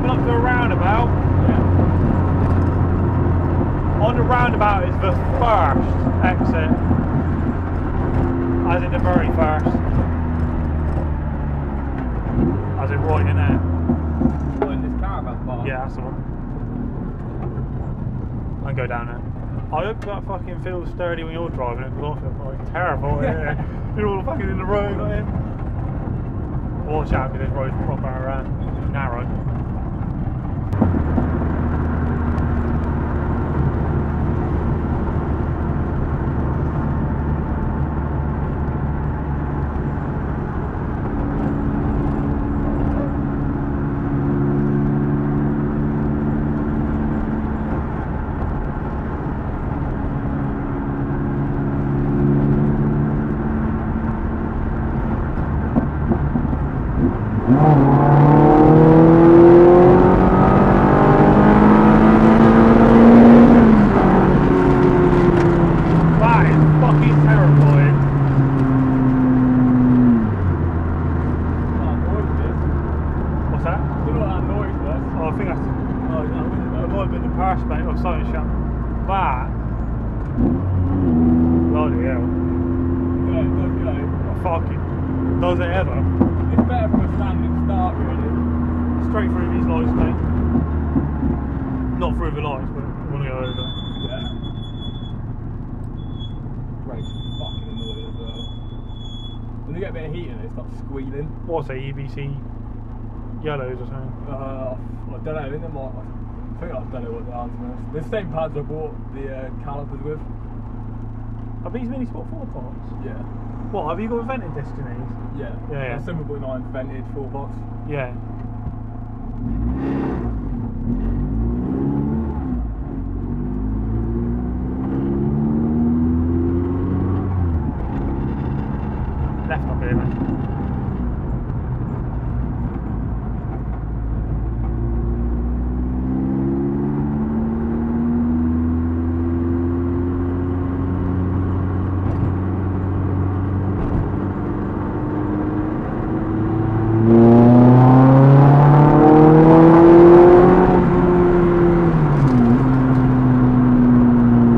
coming up to a roundabout. Yeah. On the roundabout is the first exit. As in the very first. As in right in there. Well, in this caravan park? Yeah, that's the one. And go down there. I hope that fucking feels sturdy when you're driving it because I feel fucking terrible. Yeah. you're all fucking in the road. Watch out because this road's proper uh, narrow. It does go. Oh, fucking. Does it ever? It's better for a standing start, really. Straight through these lights, mate. Not through the lights, but I want to go over. Yeah. Brakes are fucking annoying as well. When they get a bit of heat in it, it starts squealing. What's it, EBC yellows or something? Uh, I don't know, I think they might. I think I don't know what they are to be honest. The same pads I bought the uh, calipers with. Are these Minisport four pots? Yeah. What, have you got vented discs in these? Yeah. Yeah, yeah. A 7.9 vented full box. Yeah. Left up here, mate.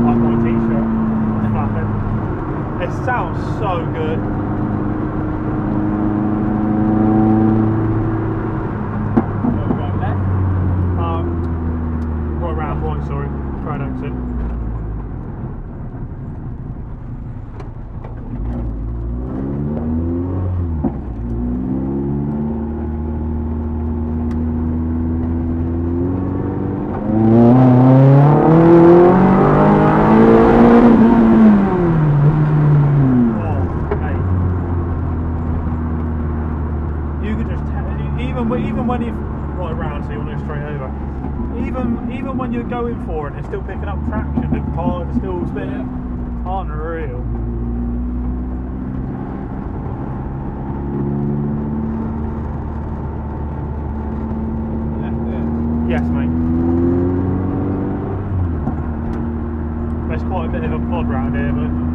Like my t-shirt. Flapping. It sounds so good. Where we going left? Um, right round, right, sorry. Right exit. Oh, hey. You could just tell, even when- you've right around, so you'll know straight over. Even even when you're going for it, it's still picking up traction. The car is still spinning. Unreal. Left there. Yes, mate. There's quite a bit of a pod round here, but